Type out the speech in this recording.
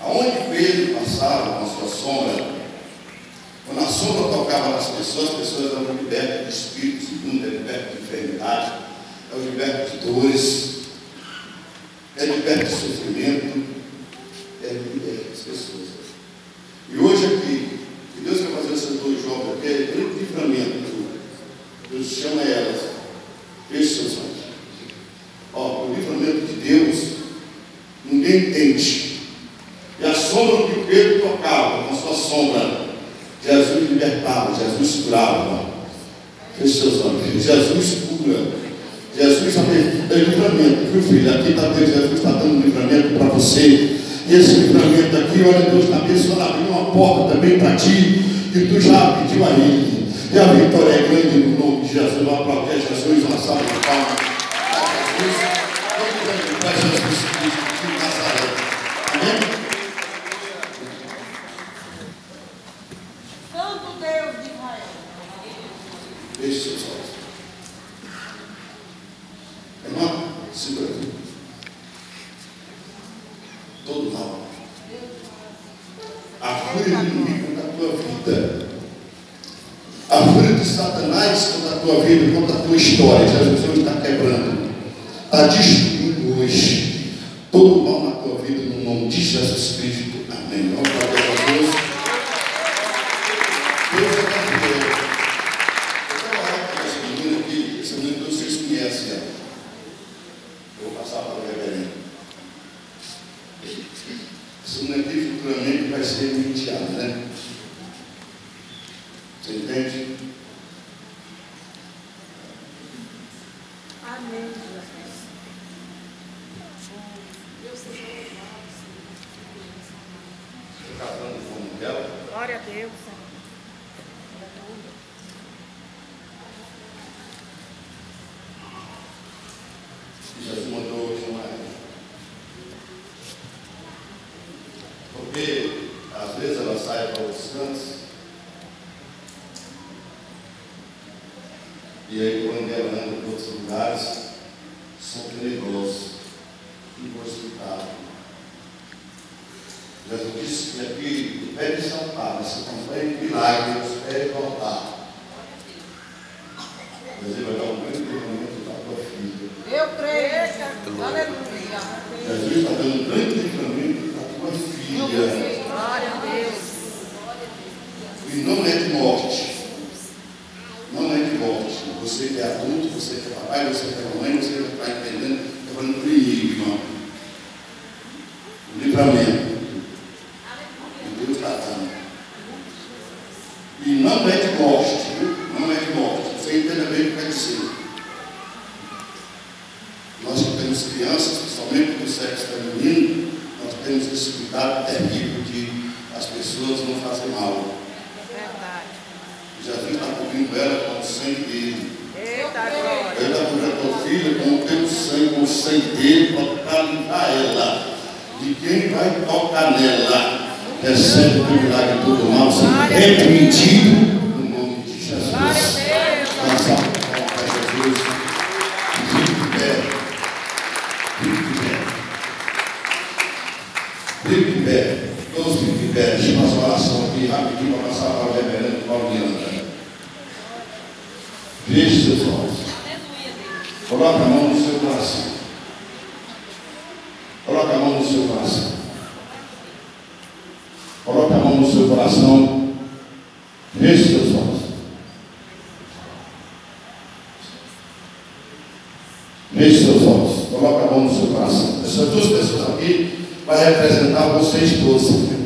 Aonde Pedro passava com a sua sombra, quando a sombra tocava nas pessoas, as pessoas eram libertas de espírito, segundo, é libertas de enfermidade, é libertas de dores, é libertas de sofrimento, é liberta as pessoas. E hoje aqui, que Deus quer fazer essas duas jovens aqui, é grande livramento. Deus chama elas, esses seus olhos. Ó, o livramento de Deus, ninguém entende. E a sombra que Pedro tocava, com a sua sombra, Jesus Jesus curava. Feche seus olhos. Jesus cura. Jesus é livramento, viu filho? Aqui está Deus, Jesus está dando livramento para você. E esse livramento aqui, olha, Deus está abençoando, abriu uma porta também para ti, que tu já pediu a Ele. E a vitória é grande no nome de Jesus. Vamos aplaudir Jesus, uma salva de palmas. Para Jesus Cristo de Nazaré. Amém? Santo Deus de Israel. Deixe seus olhos. Irmã, segura aqui. Todo mal. A fúria inimigo contra a tua vida. A fúria de Satanás contra a tua vida, contra a tua história. Jesus hoje está quebrando. Está destruindo hoje. Todo mal na tua vida, no nome de Jesus Cristo. Amém. Vamos para. Deus menina vocês conhecem ela. Eu vou passar para o reverendo. Essa menina aqui futuramente vai ser menteada, né? Você entende? Amém, Jesus. Deus seja louvado, Estou casando com o dela. Glória a Deus, Senhor. Jesus mandou chamar. Porque às vezes ela sai para outros cantos. E aí quando ela anda para outros lugares, são perigosos, impossibilitados. Jesus disse que aqui, o de São Paulo, se acompanha milagre, os pés voltar. Mas ele vai dar um grande livramento para a tua filha. Eu creio. Aleluia. Jesus está dando um grande livramento para a tua filha. Glória a Deus. E não é de morte. Não é de morte. Você que é adulto, você que é papai, você que é mamãe, você que está entendendo. Estou falando para o inimigo, irmão. O livramento. Que Deus está dando. E não é de morte, viu? Não é de morte. Você entenda bem o que quer dizer. Nós que temos crianças, principalmente do sexo feminino, nós temos esse cuidado terrível de as pessoas não fazerem mal. Verdade. Jesus está cobrindo ela com o sangue dele. Eita glória. Ele está cobrindo a tua filha com o teu sangue, com o sangue dele, para limpar ela. De quem vai tocar nela, recebe o milagre todo mal, sendo repreendido no nome de Jesus. Glória a Deus. Todos de pé. Deixa uma oração aqui rapidinho para passar para o reverendo Paulo Miranda. Feche seus olhos. Coloque a mão no seu coração. Coloque a mão no seu coração. Coloque a mão no seu coração. Feche seus olhos. Feche seus olhos. Coloque a mão no seu coração. Essas duas pessoas aqui vai representar você, esposa.